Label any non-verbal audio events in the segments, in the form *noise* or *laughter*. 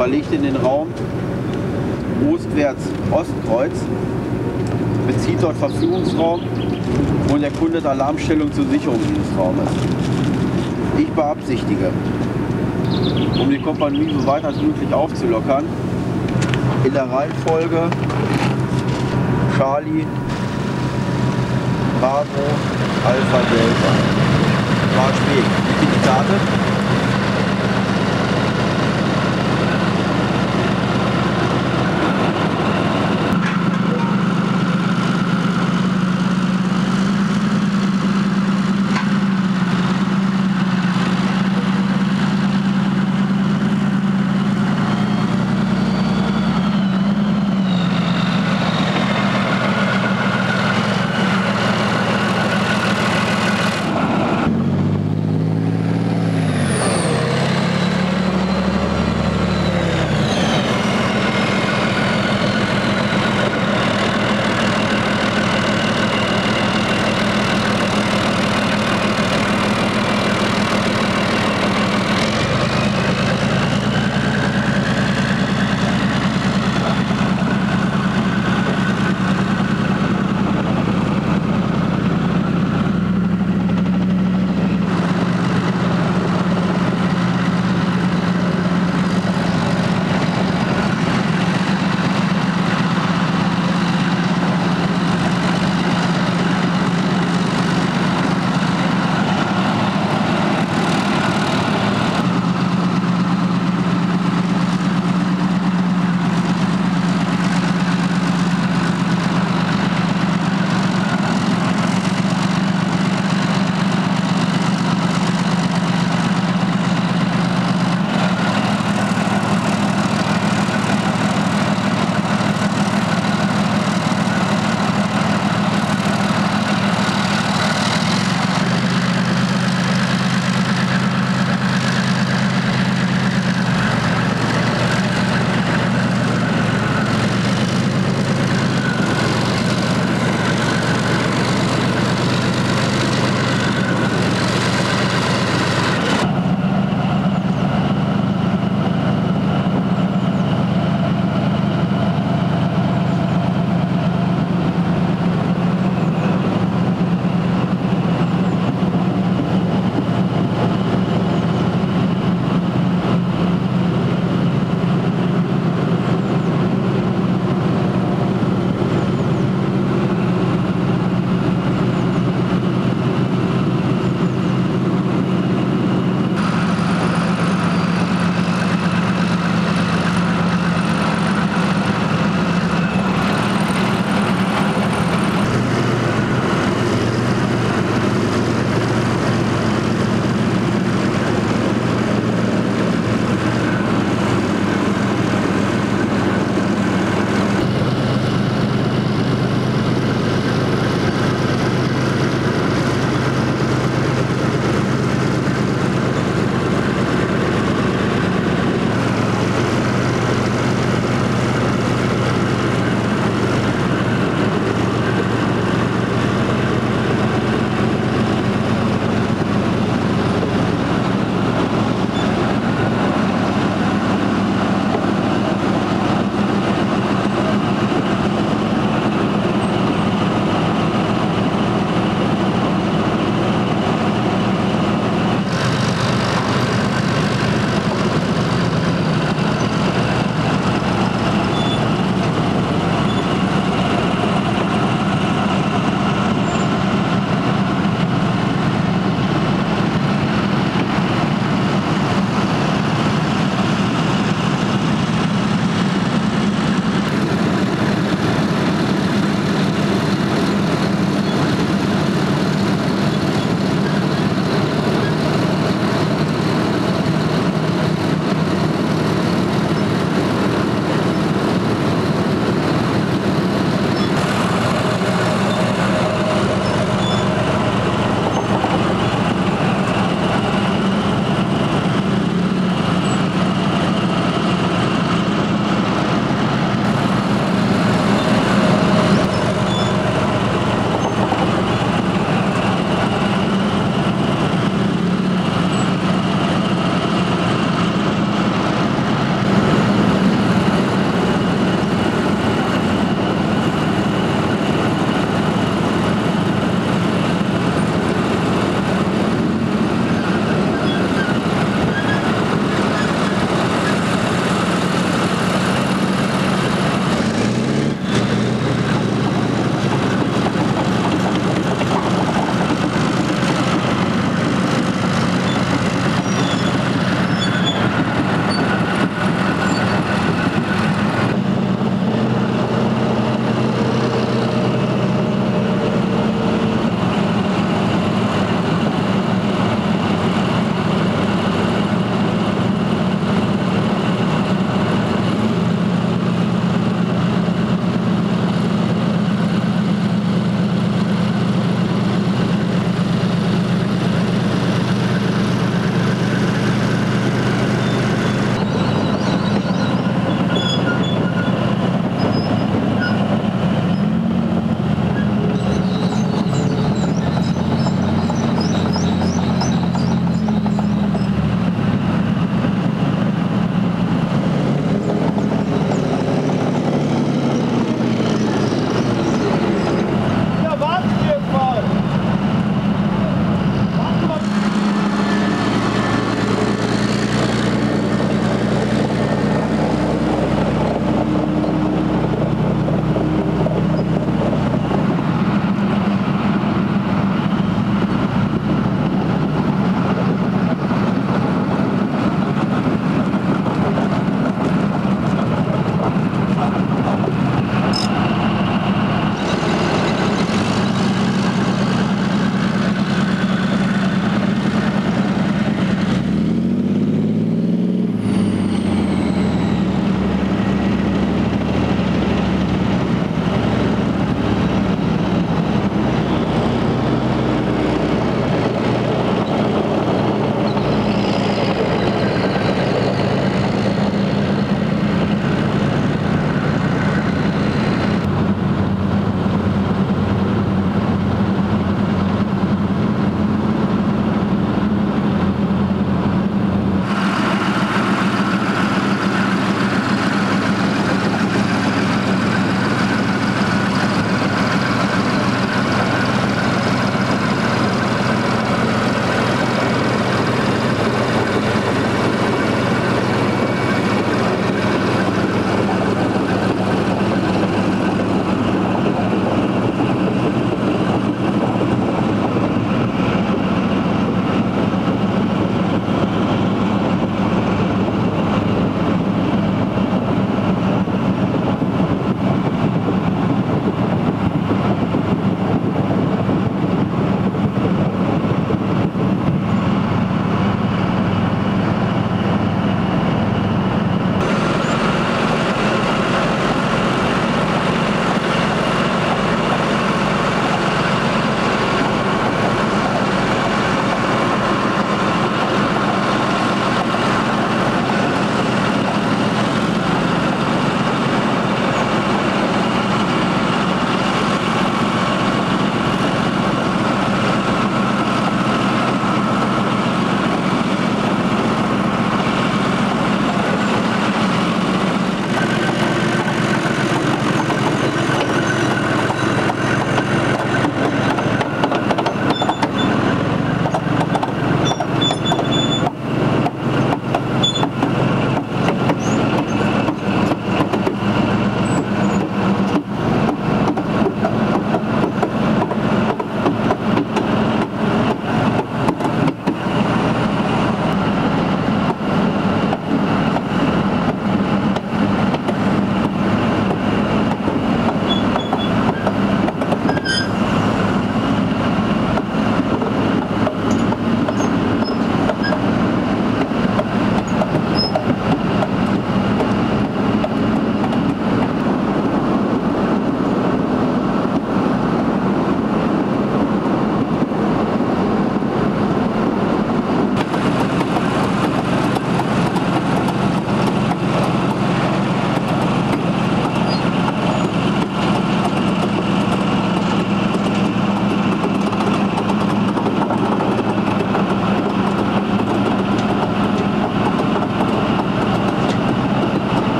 verlegt in den Raum ostwärts Ostkreuz, bezieht dort Verfügungsraum und erkundet Alarmstellung zur Sicherung dieses Raumes. Ich beabsichtige, um die Kompanie so weit als möglich aufzulockern, in der Reihenfolge Charlie, Bravo, Alpha, Delta. Marsch Weg. Die Karte.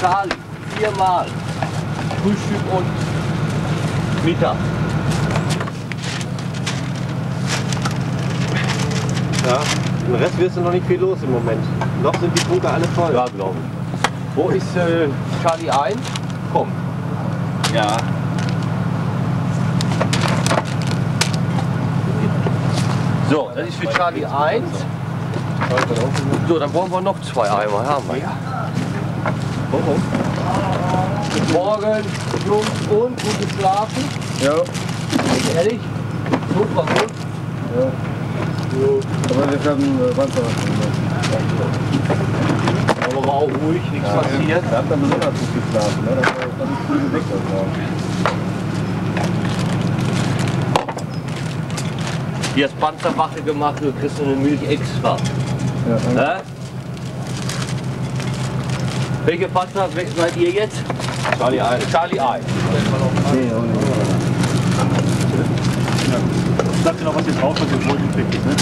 Charlie. Viermal. Frühstück und Mittag. Ja, den Rest wirst du noch nicht viel los im Moment. Noch sind die Bunker alle voll. Ja, glaube ich. Wo ist äh, Charlie 1? Komm. Ja. So, das ist für Charlie 1. So, dann brauchen wir noch zwei Eimer. Haben wir ja. Morgen, Jungs, und gut geschlafen. Ja, ehrlich, super gut. aber wir können äh, Wanzer Aber war auch ruhig, nichts passiert. Wir haben dann besonders gut geschlafen, ne? Das war geweckt heute Morgen. Hier ist Panzerwache gemacht, du kriegst eine Milch extra. Ja, danke. Welche Panzer seid ihr jetzt? Charlie 1. Charlie 1. Nee. Sag dir noch, was jetzt raus, was ihr wollt, kriegt. Ne?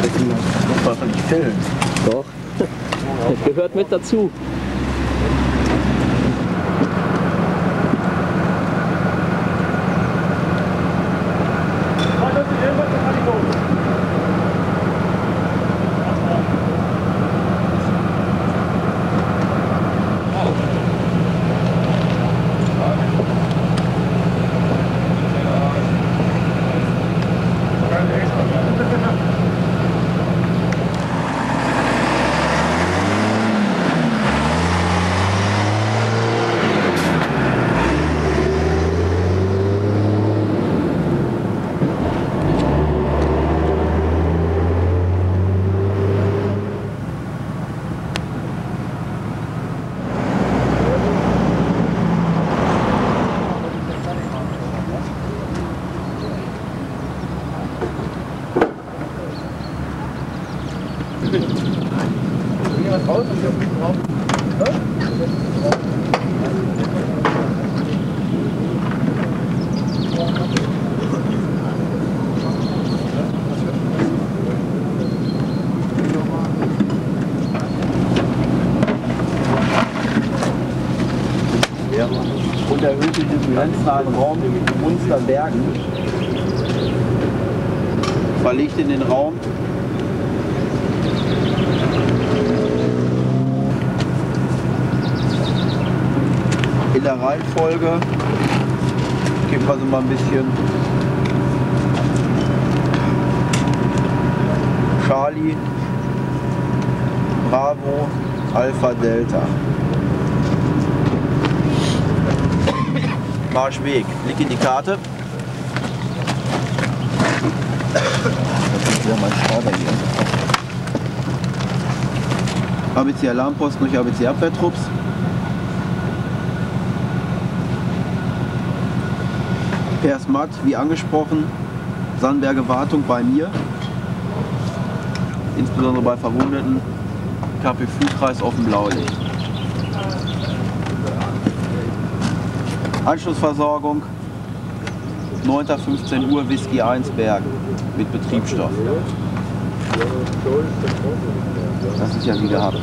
Das wir. Muss man nicht filmen. Doch. Das *laughs* gehört mit dazu. Und erhöht sich diesen grenznahen Raum mit Munsterbergen. Verlegt in den Raum. Der Reihenfolge geben wir so mal ein bisschen Charlie, Bravo, Alpha, Delta. Marschweg. Blick in die Karte. Das ist ja mein Schrauber hier. ABC Alarmposten durch ABC Abwehrtrupps. Pers Matt, wie angesprochen, Sandberge Wartung bei mir. Insbesondere bei Verwundeten. Dem Blaulicht. Anschlussversorgung 9.15 Uhr Whisky 1 Bergen mit Betriebsstoff. Das ist ja wie gehabt.